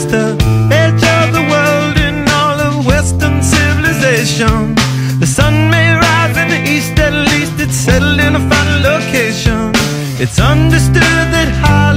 It's the edge of the world in all of Western civilization. The sun may rise in the east, at least it's settled in a final location. It's understood that Californication.